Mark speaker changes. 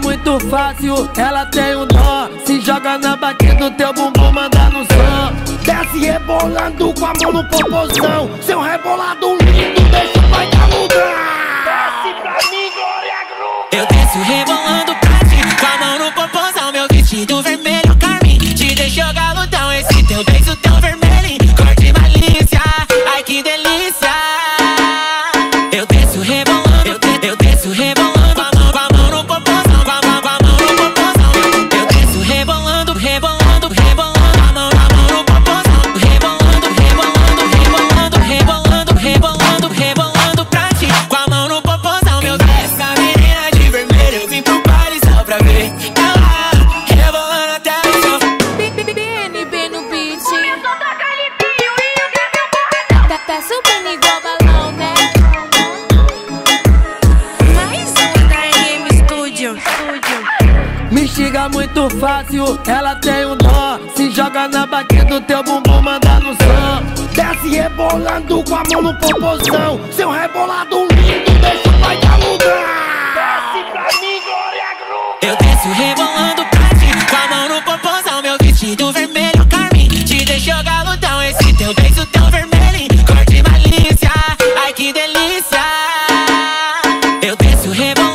Speaker 1: muito fácil, ela tem um dó. Se joga na baqueta do teu bumbum, manda no som.
Speaker 2: Desce rebolando com a mão no popozão. Seu rebolado lindo, deixa o pai da lugar Desce pra mim, Glória Groove.
Speaker 3: Eu desço rebolando pra ti Com a mão no popozão, meu vestido vermelho
Speaker 4: subindo igual balão, né?
Speaker 5: Mais um da M Studio.
Speaker 1: Me instiga muito fácil, ela tem um dó. Se joga na batida, do teu bumbum manda no som.
Speaker 2: Desce rebolando com a mão no popozão. Seu rebolado lindo, deixa o pai de alugar. Desce pra mim, Glória Groove.
Speaker 3: Eu desço rebolando pra ti, com a mão no popozão, meu vestido vermelho. to heaven.